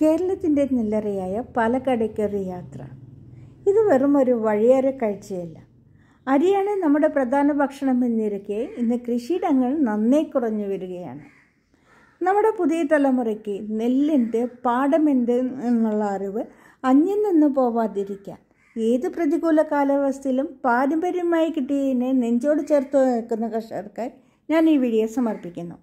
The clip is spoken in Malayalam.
കേരളത്തിന്റെ നെല്ലറയായ പാലക്കാടേക്കൊരു യാത്ര. ഇത് വെറും ഒരു വഴിയേറെ കാഴ്ചയല്ല. അരിയാണ് നമ്മുടെ പ്രധാന ഭക്ഷണം എന്നിരിക്കെ ഇന്ന് കൃഷിയിടങ്ങൾ നന്നേ കുറഞ്ഞു വരികയാണ്. നമ്മുടെ പുതിയ തലമുറയ്ക്ക് നെല്ലിന്റെ പാടമെന്ത് എന്നുള്ള അറിവ് അന്യം നിന്ന് പോവാതിരിക്കാൻ ഏത് പ്രതികൂല കാലാവസ്ഥയിലും പാരമ്പര്യമായി കിട്ടിയതിനെ നെഞ്ചോട് ചേർത്ത് നിൽക്കുന്ന കർഷകർക്ക് ഞാൻ ഈ വീഡിയോ സമർപ്പിക്കുന്നു.